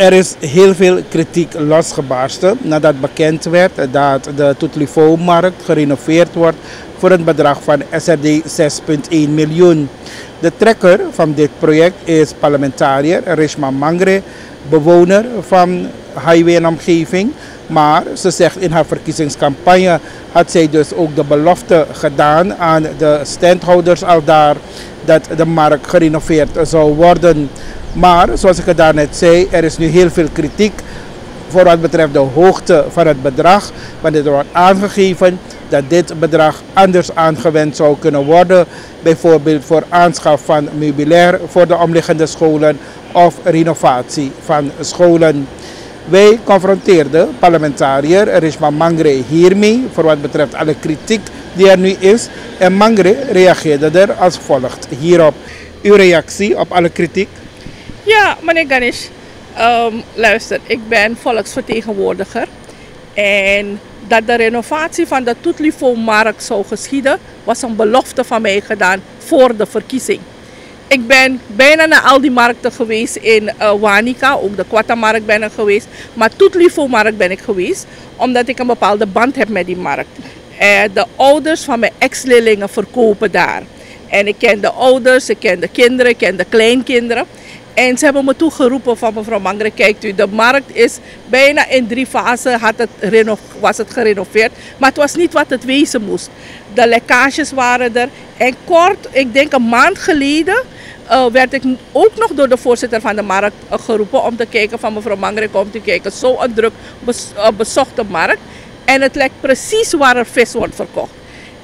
Er is heel veel kritiek losgebarsten nadat bekend werd dat de Toetlivo-markt gerenoveerd wordt voor een bedrag van SRD 6,1 miljoen. De trekker van dit project is parlementariër Rishma Mangre, bewoner van Highway en omgeving. Maar ze zegt in haar verkiezingscampagne had zij dus ook de belofte gedaan aan de standhouders al daar dat de markt gerenoveerd zou worden. Maar zoals ik het daarnet zei, er is nu heel veel kritiek voor wat betreft de hoogte van het bedrag. Want er wordt aangegeven dat dit bedrag anders aangewend zou kunnen worden. Bijvoorbeeld voor aanschaf van meubilair voor de omliggende scholen of renovatie van scholen. Wij confronteerden parlementariër Rishma Mangre hiermee voor wat betreft alle kritiek die er nu is. En Mangre reageerde er als volgt hierop. Uw reactie op alle kritiek? Ja, meneer Ganesh, um, luister, ik ben volksvertegenwoordiger. En dat de renovatie van de Toetlivo-markt zou geschieden, was een belofte van mij gedaan voor de verkiezing. Ik ben bijna naar al die markten geweest in uh, Wanica, ook de Quata-markt ben ik geweest. Maar Toetlivo-markt ben ik geweest, omdat ik een bepaalde band heb met die markt. Uh, de ouders van mijn ex-leerlingen verkopen daar. En ik ken de ouders, ik ken de kinderen, ik ken de kleinkinderen. En ze hebben me toegeroepen van mevrouw Mangre, kijkt u, de markt is bijna in drie fasen had het was het gerenoveerd. Maar het was niet wat het wezen moest. De lekkages waren er. En kort, ik denk een maand geleden, uh, werd ik ook nog door de voorzitter van de markt uh, geroepen om te kijken van mevrouw Mangre, komt u kijken. Zo'n druk uh, bezochte markt. En het lijkt precies waar er vis wordt verkocht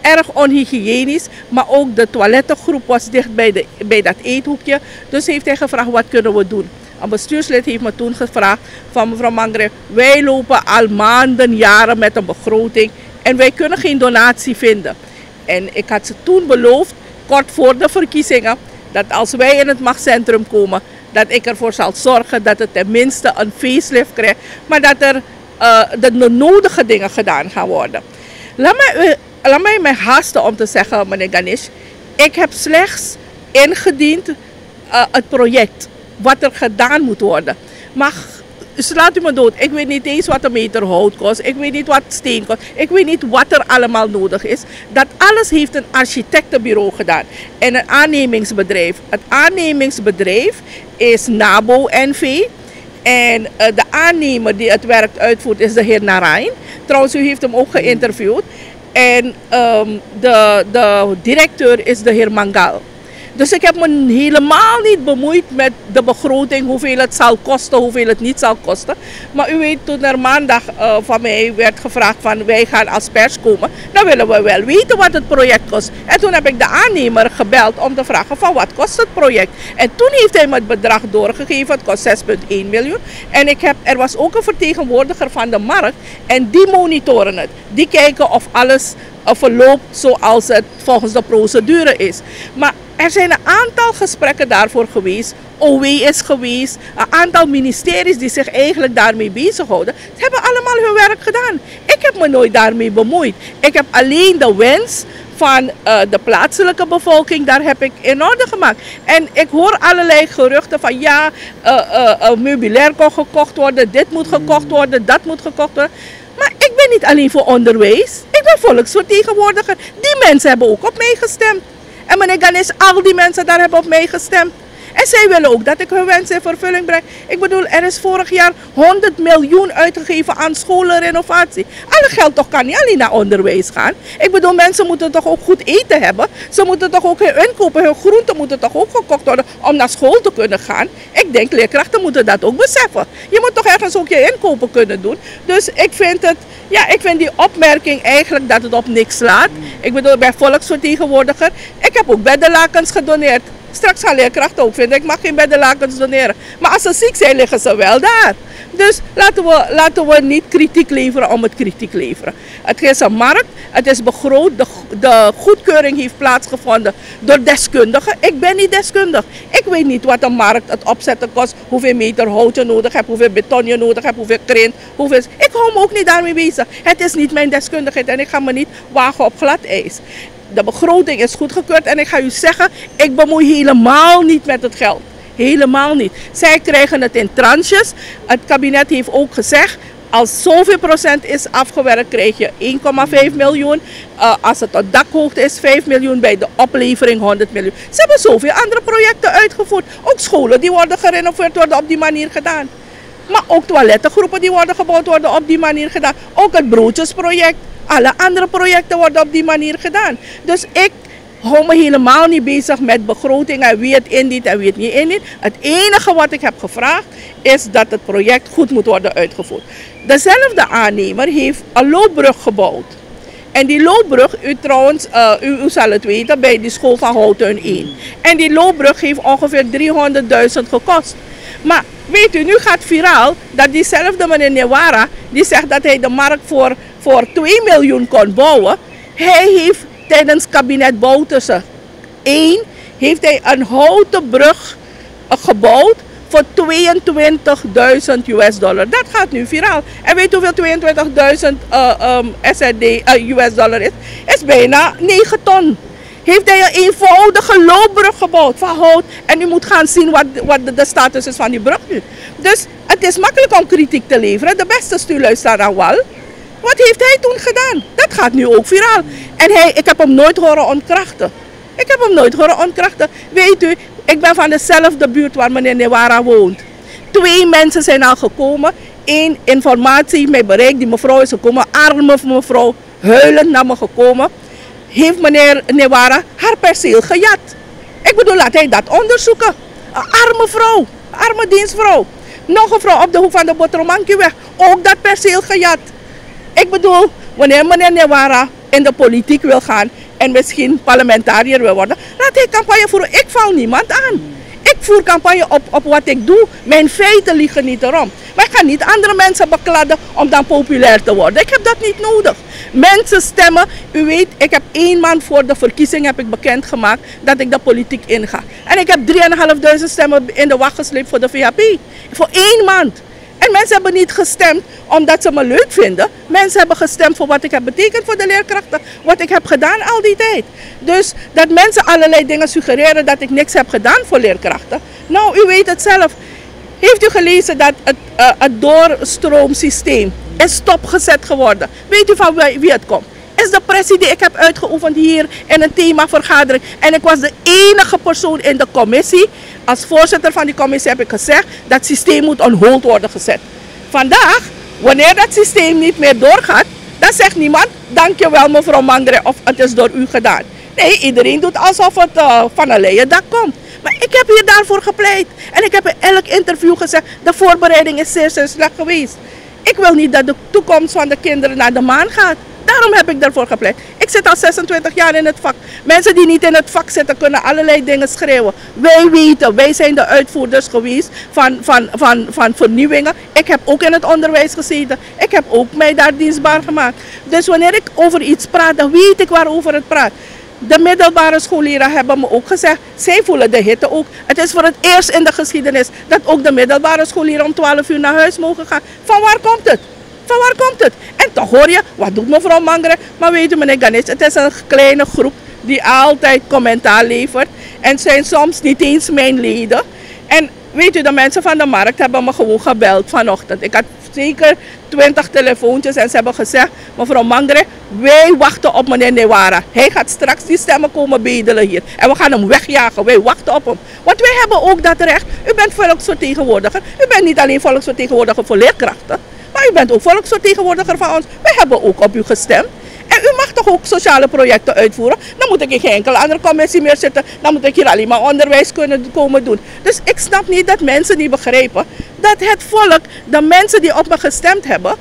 erg onhygiënisch. Maar ook de toilettengroep was dicht bij, de, bij dat eethoekje. Dus heeft hij gevraagd, wat kunnen we doen? Een bestuurslid heeft me toen gevraagd van mevrouw Mangre, wij lopen al maanden, jaren met een begroting en wij kunnen geen donatie vinden. En ik had ze toen beloofd, kort voor de verkiezingen, dat als wij in het machtcentrum komen, dat ik ervoor zal zorgen dat het tenminste een facelift krijgt, maar dat er uh, de nodige dingen gedaan gaan worden. Laat me laat mij mij haasten om te zeggen, meneer Ganesh. Ik heb slechts ingediend uh, het project. Wat er gedaan moet worden. Maar slaat u me dood. Ik weet niet eens wat een meter hout kost. Ik weet niet wat steen kost. Ik weet niet wat er allemaal nodig is. Dat alles heeft een architectenbureau gedaan. En een aannemingsbedrijf. Het aannemingsbedrijf is NABO NV. En uh, de aannemer die het werk uitvoert is de heer Narain. Trouwens, u heeft hem ook geïnterviewd. En um, de, de directeur is de heer Mangal. Dus ik heb me helemaal niet bemoeid met de begroting, hoeveel het zal kosten, hoeveel het niet zal kosten. Maar u weet, toen er maandag uh, van mij werd gevraagd van wij gaan als pers komen, dan willen we wel weten wat het project kost. En toen heb ik de aannemer gebeld om te vragen van wat kost het project. En toen heeft hij me het bedrag doorgegeven, het kost 6,1 miljoen. En ik heb, er was ook een vertegenwoordiger van de markt en die monitoren het. Die kijken of alles uh, verloopt zoals het volgens de procedure is. Maar er zijn een aantal gesprekken daarvoor geweest. OW is geweest. Een aantal ministeries die zich eigenlijk daarmee bezighouden. Ze hebben allemaal hun werk gedaan. Ik heb me nooit daarmee bemoeid. Ik heb alleen de wens van uh, de plaatselijke bevolking, daar heb ik in orde gemaakt. En ik hoor allerlei geruchten van ja, uh, meubilair kan gekocht worden, dit moet gekocht worden, dat moet gekocht worden. Maar ik ben niet alleen voor onderwijs, ik ben volksvertegenwoordiger. Die mensen hebben ook op mij gestemd. En meneer Ganesh, al die mensen daar hebben op mij gestemd. En zij willen ook dat ik hun wensen in vervulling breng. Ik bedoel, er is vorig jaar 100 miljoen uitgegeven aan scholenrenovatie. Alle geld toch kan niet alleen naar onderwijs gaan. Ik bedoel, mensen moeten toch ook goed eten hebben. Ze moeten toch ook hun inkopen, hun groenten moeten toch ook gekocht worden om naar school te kunnen gaan. Ik denk, leerkrachten moeten dat ook beseffen. Je moet toch ergens ook je inkopen kunnen doen. Dus ik vind het, ja, ik vind die opmerking eigenlijk dat het op niks slaat. Ik bedoel, ik ben volksvertegenwoordiger. Ik heb ook beddenlakens gedoneerd. Straks gaan leerkrachten ook vinden, ik mag geen beddenlakens doneren. Maar als ze ziek zijn, liggen ze wel daar. Dus laten we, laten we niet kritiek leveren om het kritiek leveren. Het is een markt, het is begroot, de, de goedkeuring heeft plaatsgevonden door deskundigen. Ik ben niet deskundig. Ik weet niet wat een markt het opzetten kost, hoeveel meter hout je nodig hebt, hoeveel beton je nodig hebt, hoeveel krent. Hoeveel... Ik hou me ook niet daarmee bezig. Het is niet mijn deskundigheid en ik ga me niet wagen op glad ijs de begroting is goedgekeurd en ik ga u zeggen, ik bemoei helemaal niet met het geld. Helemaal niet. Zij krijgen het in tranches. Het kabinet heeft ook gezegd, als zoveel procent is afgewerkt, krijg je 1,5 miljoen. Uh, als het tot dakhoogte is, 5 miljoen. Bij de oplevering 100 miljoen. Ze hebben zoveel andere projecten uitgevoerd. Ook scholen die worden gerenoveerd, worden op die manier gedaan. Maar ook toilettengroepen die worden gebouwd, worden op die manier gedaan. Ook het broodjesproject. Alle andere projecten worden op die manier gedaan. Dus ik hou me helemaal niet bezig met begroting en wie het indient en wie het niet indient. Het enige wat ik heb gevraagd is dat het project goed moet worden uitgevoerd. Dezelfde aannemer heeft een loopbrug gebouwd. En die loopbrug, u trouwens, uh, u, u, zal het weten, bij die school van Houten 1. En die loopbrug heeft ongeveer 300.000 gekost. Maar weet u, nu gaat viraal dat diezelfde meneer Newara, die zegt dat hij de markt voor, voor 2 miljoen kon bouwen. Hij heeft tijdens kabinet Bouterse 1 heeft hij een houten brug gebouwd voor 22.000 US dollar. Dat gaat nu viraal. En weet hoeveel 22.000 uh, SRD, US dollar is? Is bijna 9 ton. Heeft hij een eenvoudige loopbrug gebouwd van hout. En u moet gaan zien wat, wat de, de status is van die brug nu. Dus het is makkelijk om kritiek te leveren. De beste stuurluisteraar aan wal. Wat heeft hij toen gedaan? Dat gaat nu ook viraal. En hij, ik heb hem nooit horen ontkrachten. Ik heb hem nooit horen ontkrachten. Weet u, ik ben van dezelfde buurt waar meneer Newara woont. Twee mensen zijn al gekomen. Eén informatie mij bereikt. Die mevrouw is gekomen. Arme mevrouw. Huilend naar me gekomen. Heeft meneer Newara haar perceel gejat. Ik bedoel, laat hij dat onderzoeken. Een arme vrouw. Arme dienstvrouw. Nog een vrouw op de hoek van de Botromankieweg. Ook dat perceel gejat. Ik bedoel, wanneer meneer Newara in de politiek wil gaan en misschien parlementariër wil worden, laat hij campagne voeren. Ik val niemand aan. Ik voer campagne op, op wat ik doe. Mijn feiten liggen niet erom. Maar ik ga niet andere mensen bekladden om dan populair te worden. Ik heb dat niet nodig. Mensen stemmen. U weet, ik heb één maand voor de verkiezing heb ik bekendgemaakt dat ik de politiek inga. En ik heb 3.500 stemmen in de wacht gesleept voor de VHP. Voor één maand. En mensen hebben niet gestemd omdat ze me leuk vinden. Mensen hebben gestemd voor wat ik heb betekend voor de leerkrachten. Wat ik heb gedaan al die tijd. Dus dat mensen allerlei dingen suggereren dat ik niks heb gedaan voor leerkrachten. Nou, u weet het zelf. Heeft u gelezen dat het, uh, het doorstroomsysteem is stopgezet geworden? Weet u van wie het komt? Is de pressie die ik heb uitgeoefend hier in een themavergadering. En ik was de enige persoon in de commissie. Als voorzitter van die commissie heb ik gezegd dat het systeem moet on hold worden gezet. Vandaag, wanneer dat systeem niet meer doorgaat, dan zegt niemand, dankjewel mevrouw Mangre of het is door u gedaan. Nee, iedereen doet alsof het uh, van een leien dak komt. Maar ik heb hier daarvoor gepleit. En ik heb in elk interview gezegd, de voorbereiding is zeer, zeer slecht geweest. Ik wil niet dat de toekomst van de kinderen naar de maan gaat. Daarom heb ik daarvoor gepleit. Ik zit al 26 jaar in het vak. Mensen die niet in het vak zitten kunnen allerlei dingen schreeuwen. Wij weten, wij zijn de uitvoerders geweest van, van, van, van vernieuwingen. Ik heb ook in het onderwijs gezeten. Ik heb ook mij daar dienstbaar gemaakt. Dus wanneer ik over iets praat, dan weet ik waarover het praat. De middelbare scholieren hebben me ook gezegd, zij voelen de hitte ook. Het is voor het eerst in de geschiedenis dat ook de middelbare scholieren om 12 uur naar huis mogen gaan. Van waar komt het? Van waar komt het? En toch hoor je, wat doet mevrouw Mangre? Maar weet u meneer Ganesh, het is een kleine groep die altijd commentaar levert. En zijn soms niet eens mijn leden. En weet u, de mensen van de markt hebben me gewoon gebeld vanochtend. Ik had zeker twintig telefoontjes en ze hebben gezegd, mevrouw Mangre, wij wachten op meneer Newara. Hij gaat straks die stemmen komen bedelen hier. En we gaan hem wegjagen, wij wachten op hem. Want wij hebben ook dat recht. U bent volksvertegenwoordiger. U bent niet alleen volksvertegenwoordiger voor leerkrachten. Maar u bent ook volksvertegenwoordiger van ons. Wij hebben ook op u gestemd. En u mag toch ook sociale projecten uitvoeren? Dan moet ik in geen enkele andere commissie meer zitten. Dan moet ik hier alleen maar onderwijs kunnen komen doen. Dus ik snap niet dat mensen niet begrijpen dat het volk, de mensen die op me gestemd hebben,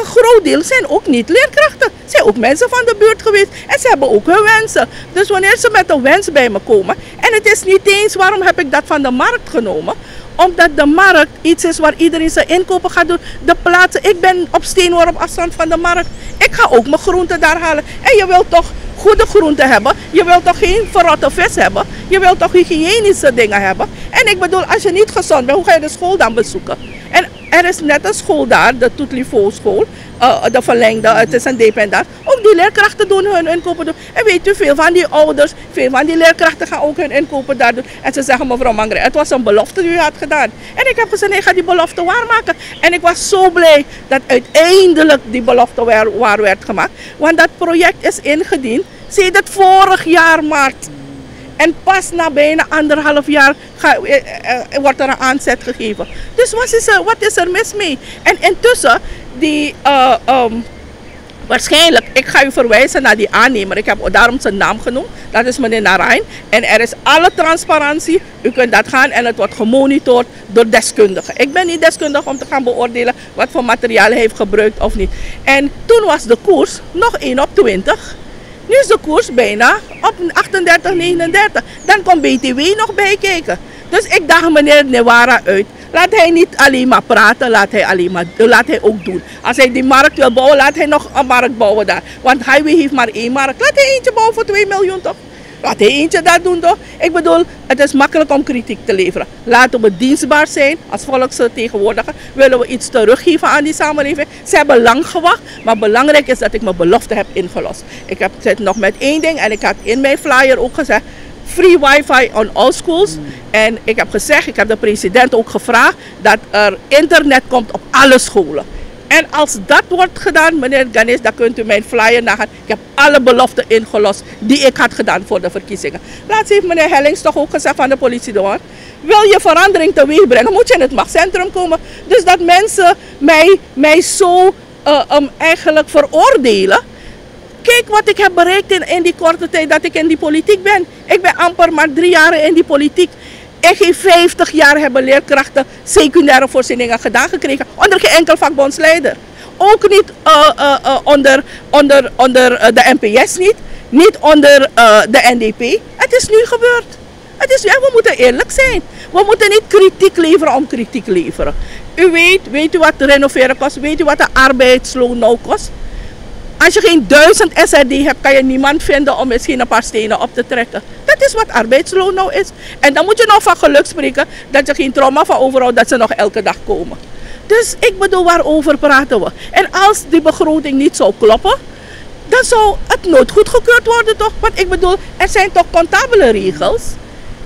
een groot deel zijn ook niet leerkrachten. Ze zijn ook mensen van de buurt geweest en ze hebben ook hun wensen. Dus wanneer ze met een wens bij me komen, en het is niet eens waarom heb ik dat van de markt genomen, omdat de markt iets is waar iedereen zijn inkopen gaat doen. De plaatsen, ik ben op steenworp afstand van de markt. Ik ga ook mijn groenten daar halen. En je wilt toch goede groenten hebben. Je wilt toch geen verrotte vis hebben. Je wilt toch hygiënische dingen hebben. En ik bedoel, als je niet gezond bent, hoe ga je de school dan bezoeken? En er is net een school daar, de Toetlivo school, uh, de verlengde, het is een dependant. Ook die leerkrachten doen hun inkopen doen. En weet u, veel van die ouders, veel van die leerkrachten gaan ook hun inkopen daar doen. En ze zeggen, mevrouw Mangre, het was een belofte die u had gedaan. En ik heb gezegd, ik ga die belofte waarmaken. En ik was zo blij dat uiteindelijk die belofte waar, waar werd gemaakt. Want dat project is ingediend sinds het vorig jaar maart. En pas na bijna anderhalf jaar ga, eh, eh, wordt er een aanzet gegeven. Dus wat is er, wat is er mis mee? En intussen, die, um, waarschijnlijk, ik ga u verwijzen naar die aannemer. Ik heb daarom zijn naam genoemd. Dat is meneer Narijn. En er is alle transparantie. U kunt dat gaan en het wordt gemonitord door deskundigen. Ik ben niet deskundig om te gaan beoordelen wat voor materiaal hij heeft gebruikt of niet. En toen was de koers nog 1 op 20. Nu is de koers bijna op 38, 39. Dan komt BTW nog bij kijken. Dus ik dacht meneer Newara uit. Laat hij niet alleen maar praten, laat hij, alleen maar, laat hij ook doen. Als hij die markt wil bouwen, laat hij nog een markt bouwen daar. Want Highway heeft maar één markt. Laat hij eentje bouwen voor 2 miljoen toch? Laat hij eentje dat doen toch? Ik bedoel, het is makkelijk om kritiek te leveren. Laten we dienstbaar zijn als volksvertegenwoordiger. Willen we iets teruggeven aan die samenleving. Ze hebben lang gewacht, maar belangrijk is dat ik mijn belofte heb ingelost. Ik heb het nog met één ding en ik had in mijn flyer ook gezegd free wifi on all schools. En ik heb gezegd, ik heb de president ook gevraagd dat er internet komt op alle scholen. En als dat wordt gedaan, meneer Ganesh, dan kunt u mijn flyer nagaan. Ik heb alle beloften ingelost die ik had gedaan voor de verkiezingen. Laatst heeft meneer Hellings toch ook gezegd van de politie door. Wil je verandering teweeg brengen, moet je in het machtcentrum komen. Dus dat mensen mij, mij zo uh, eigenlijk veroordelen. Kijk wat ik heb bereikt in, in die korte tijd dat ik in die politiek ben. Ik ben amper maar drie jaar in die politiek. Ik heb 50 jaar hebben leerkrachten secundaire voorzieningen gedaan gekregen. Onder geen enkel vakbondsleider. Ook niet uh, uh, uh, onder, onder, onder de NPS niet. Niet onder de NDP. Het is nu gebeurd. Het is, we moeten eerlijk zijn. We moeten niet kritiek leveren om kritiek leveren. U weet, weet u wat renoveren kost? Weet u wat de arbeidsloon nou kost? Als je geen duizend SRD hebt, kan je niemand vinden om misschien een paar stenen op te trekken. Dat is wat arbeidsloon nou is. En dan moet je nog van geluk spreken dat je geen trauma van overhoudt dat ze nog elke dag komen. Dus ik bedoel, waarover praten we? En als die begroting niet zou kloppen, dan zou het nooit goedgekeurd worden toch? Want ik bedoel, er zijn toch contabele regels.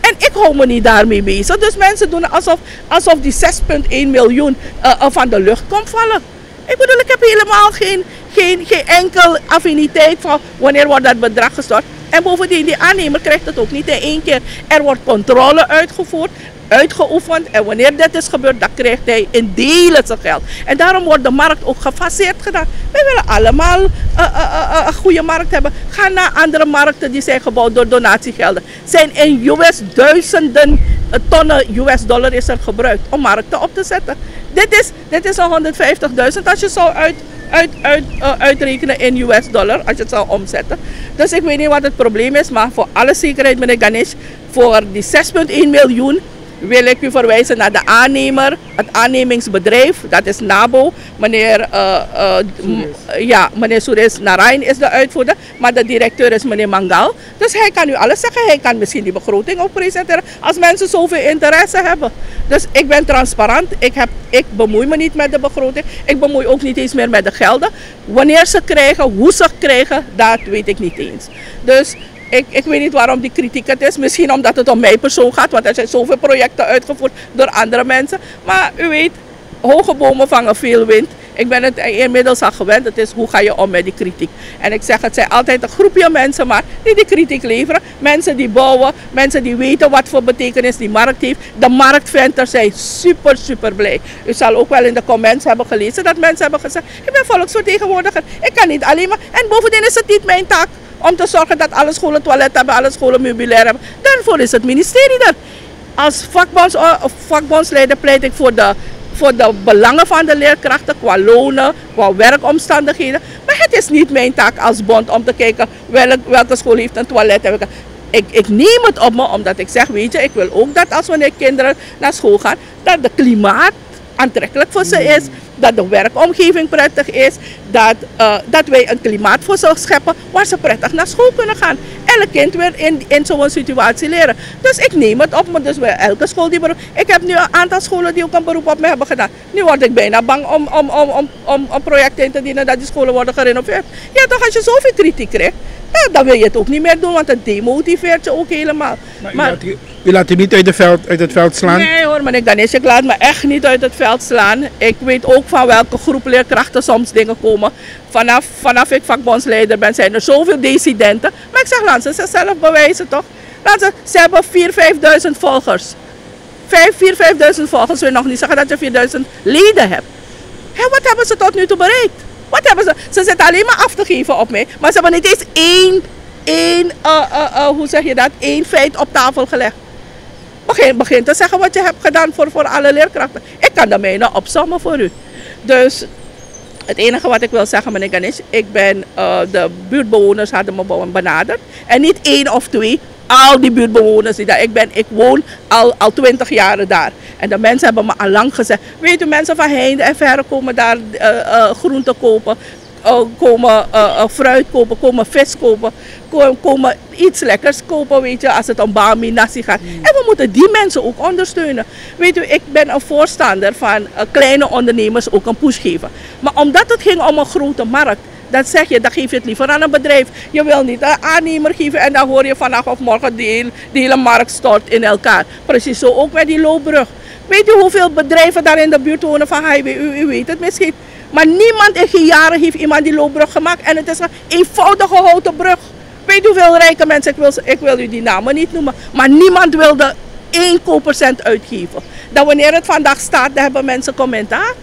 En ik hou me niet daarmee bezig. Dus mensen doen alsof, alsof die 6,1 miljoen uh, van de lucht komt vallen. Ik bedoel, ik heb helemaal geen, geen, geen enkel affiniteit van wanneer wordt dat bedrag gestort. En bovendien, die aannemer krijgt het ook niet in één keer. Er wordt controle uitgevoerd, uitgeoefend. En wanneer dat is gebeurd, dan krijgt hij in delen zijn geld. En daarom wordt de markt ook gefaseerd gedaan. Wij willen allemaal uh, uh, uh, een goede markt hebben. Ga naar andere markten die zijn gebouwd door donatiegelden. Zijn in US duizenden tonnen US dollar is er gebruikt om markten op te zetten. Dit is, dit is een 150.000 als je zou uit, uit, uit, uh, uitrekenen in US dollar, als je het zou omzetten. Dus ik weet niet wat het probleem is, maar voor alle zekerheid meneer Ganesh, voor die 6,1 miljoen wil ik u verwijzen naar de aannemer, het aannemingsbedrijf, dat is NABO. Meneer, uh, uh, ja, meneer Suresh Narain is de uitvoerder, maar de directeur is meneer Mangal. Dus hij kan u alles zeggen, hij kan misschien die begroting ook presenteren als mensen zoveel interesse hebben. Dus ik ben transparant, ik, heb, ik bemoei me niet met de begroting, ik bemoei ook niet eens meer met de gelden. Wanneer ze krijgen, hoe ze krijgen, dat weet ik niet eens. Dus ik, ik weet niet waarom die kritiek het is. Misschien omdat het om mij persoon gaat, want er zijn zoveel projecten uitgevoerd door andere mensen. Maar u weet, hoge bomen vangen veel wind. Ik ben het inmiddels al gewend. Het is hoe ga je om met die kritiek. En ik zeg, het zijn altijd een groepje mensen maar die die kritiek leveren. Mensen die bouwen, mensen die weten wat voor betekenis die markt heeft. De marktventers zijn super, super blij. U zal ook wel in de comments hebben gelezen dat mensen hebben gezegd, ik ben volksvertegenwoordiger. Ik kan niet alleen maar... En bovendien is het niet mijn taak om te zorgen dat alle scholen toilet hebben, alle scholen meubilair hebben. Daarvoor is het ministerie er. Als vakbonds, vakbondsleider pleit ik voor de, voor de belangen van de leerkrachten qua lonen, qua werkomstandigheden. Maar het is niet mijn taak als bond om te kijken welke, welke school heeft een toilet. Ik, ik neem het op me omdat ik zeg, weet je, ik wil ook dat als wanneer kinderen naar school gaan, dat de klimaat aantrekkelijk voor ze is, dat de werkomgeving prettig is, dat, uh, dat wij een klimaat voor ze scheppen waar ze prettig naar school kunnen gaan. Elk kind wil in, in zo'n situatie leren. Dus ik neem het op me, dus bij elke school die beroep. Ik heb nu een aantal scholen die ook een beroep op me hebben gedaan. Nu word ik bijna bang om, om, om, om, om, om projecten in te dienen dat die scholen worden gerenoveerd. Ja, toch als je zoveel kritiek krijgt, ja, dan wil je het ook niet meer doen, want het demotiveert je ook helemaal. Maar, maar u, laat, u niet uit, de veld, uit het veld slaan? Nee hoor, meneer Ganesh, ik laat me echt niet uit het veld slaan. Ik weet ook van welke groep leerkrachten soms dingen komen. Vanaf, vanaf ik vakbondsleider ben, zijn er zoveel dissidenten. Maar ik zeg, laat ze zichzelf bewijzen toch? Laat ze, ze hebben 4.000, 5.000 volgers. 4.000, 5.000 volgers wil nog niet zeggen dat je 4.000 leden hebt. En wat hebben ze tot nu toe bereikt? Wat hebben ze? Ze zitten alleen maar af te geven op mij. Maar ze hebben niet eens één, één uh, uh, uh, hoe zeg je dat, één feit op tafel gelegd. Begin, te zeggen wat je hebt gedaan voor, voor alle leerkrachten. Ik kan de mijne opzommen voor u. Dus het enige wat ik wil zeggen, meneer Ganesh, ik ben de buurtbewoners hadden me benaderd. En niet één of twee, al die buurtbewoners die daar. Ik, ben, ik woon al, al 20 jaar daar. En de mensen hebben me al lang gezegd. Weet u, mensen van heinde en verre komen daar uh, uh, groenten kopen. Uh, komen fruit kopen, komen vis kopen, komen, komen, iets lekkers kopen, weet je, als het om bami, nasi gaat. Mm. En we moeten die mensen ook ondersteunen. Weet u, ik ben een voorstander van kleine ondernemers ook een push geven. Maar omdat het ging om een grote markt, dan zeg je, dan geef je het liever aan een bedrijf. Je wil niet een aannemer geven en dan hoor je vandaag of morgen de, hele markt stort in elkaar. Precies zo ook met die loopbrug. Weet u hoeveel bedrijven daar in de buurt wonen van highway? U, u weet het misschien. Maar niemand in geen jaren heeft iemand die loopbrug gemaakt. En het is een eenvoudige houten brug. Weet u hoeveel rijke mensen, ik wil, ik wil u die namen niet noemen. Maar niemand wilde 1% uitgeven. Dat wanneer het vandaag staat, hebben mensen commentaar.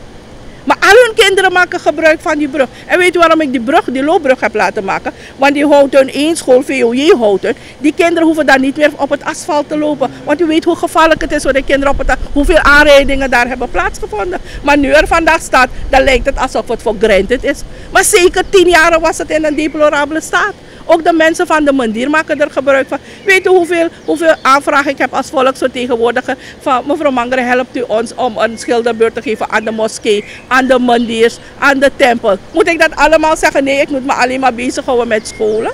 Maar al hun kinderen maken gebruik van die brug. En weet u waarom ik die brug, die loopbrug heb laten maken? Want die Houten, één school, VOJ Houten, die kinderen hoeven daar niet meer op het asfalt te lopen. Want u weet hoe gevaarlijk het is voor de kinderen op het hoeveel aanrijdingen daar hebben plaatsgevonden. Maar nu er vandaag staat, dan lijkt het alsof het voor granted is. Maar zeker tien jaar was het in een deplorabele staat. Ook de mensen van de Mandier maken er gebruik van. Weet u hoeveel, hoeveel aanvragen ik heb als volksvertegenwoordiger van mevrouw Mangere helpt u ons om een schilderbeurt te geven aan de moskee, aan de Mandiers, aan de tempel. Moet ik dat allemaal zeggen? Nee, ik moet me alleen maar bezighouden met scholen.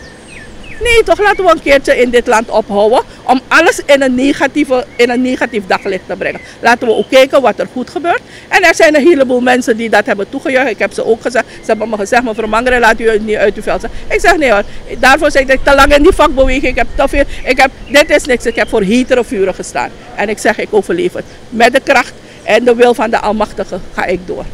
Nee, toch laten we een keertje in dit land ophouden om alles in een, negatieve, in een negatief daglicht te brengen. Laten we ook kijken wat er goed gebeurt. En er zijn een heleboel mensen die dat hebben toegejuicht. Ik heb ze ook gezegd. Ze hebben me gezegd, mevrouw Mangere, laat u niet uit uw veld. Ik zeg nee hoor, daarvoor zeg ik te lang in die vakbeweging. Ik heb te veel, ik heb, dit is niks. Ik heb voor hetere vuren gestaan. En ik zeg, ik overleef het. Met de kracht en de wil van de Almachtige ga ik door.